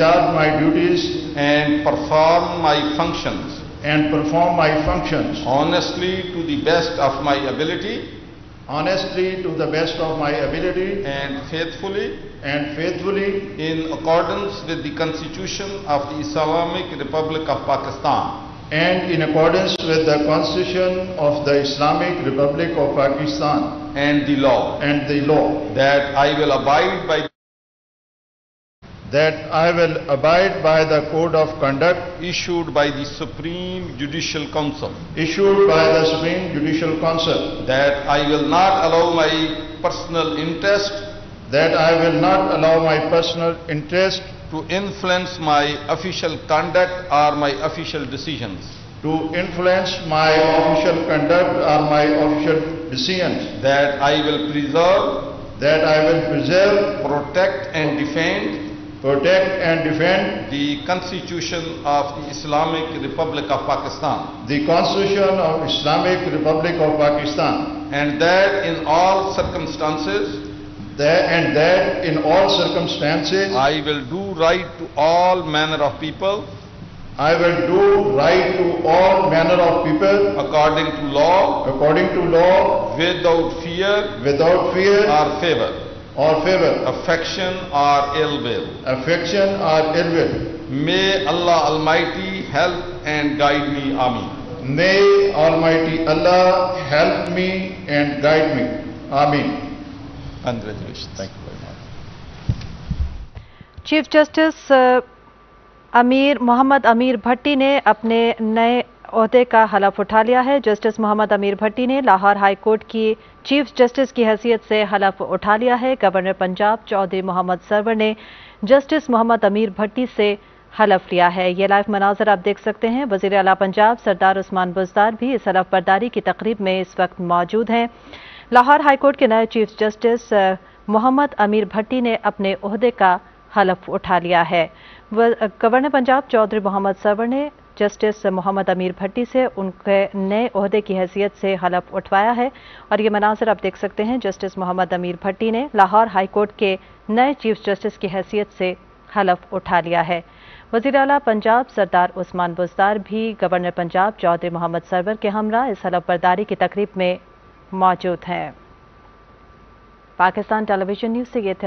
discharge my duties and perform my functions. And perform my functions. Honestly to the best of my ability. Honestly to the best of my ability. And faithfully. And faithfully. In accordance with the Constitution of the Islamic Republic of Pakistan. And in accordance with the Constitution of the Islamic Republic of Pakistan. And the law. And the law. That I will abide by that I will abide by the code of conduct issued by the Supreme Judicial Council. issued by the Supreme Judicial Council. That I will not allow my personal interest that I will not allow my personal interest to influence my official conduct or my official decisions. to influence my official conduct or my official decisions. That I will preserve that I will preserve protect and defend protect and defend the Constitution of the Islamic Republic of Pakistan. the Constitution of Islamic Republic of Pakistan. And that in all circumstances that, and that in all circumstances I will do right to all manner of people I will do right to all manner of people according to law according to law without fear without fear or favor or favor, affection or ill will. affection or ill will. May Allah Almighty help and guide me. Amin. May Almighty Allah help me and guide me. Amen. Congratulations. Thank you very much. Chief Justice uh, अमीर, मोहम्मद अमीर भट्टी ने अपने नए अहदे का हलफ उठा लिया है। Justice Mohammad अमीर भट्टी ने लाहौर हाई कोर्ट की चीफ जस्टिस की हैसियत से हलफ उठा लिया है। गवर्नर पंजाब चौधरी मोहम्मद सरवर ने जस्टिस मोहम्मद अमीर भट्टी से हलफ लिया है। ये लाइव मनाजर आप देख सकते हैं। वज़ीर अला पंजाब सरदार उस्मान बुजदार भी इस हलफ बर्दारी की तकरीब में इस वक्त मौजूद हैं। लाहौर हाईकोर्ट के नए चीफ जस्टिस मोहम्मद अमीर भट्टी ने अपने अहदे का हलफ उठा लिया है। गवर्नर पंजाब चौधरी मोहम्मद सरवर ने जस्टिस मोहम्मद अमीर भट्टी से उनके नए अहदे की हैसियत से हलफ उठवाया है और ये मनाजर आप देख सकते हैं, जस्टिस मोहम्मद अमीर भट्टी ने लाहौर हाईकोर्ट के नए चीफ जस्टिस की हैसियत से हलफ उठा लिया है। वज़ीर अला पंजाब सरदार उस्मान बुजदार भी गवर्नर पंजाब चौधरी मोहम्मद सरवर के हमरा इस हलफ बर्दारी की तकरीब में मौजूद हैं। पाकिस्तान टेलीविज़न न्यूज़ से ये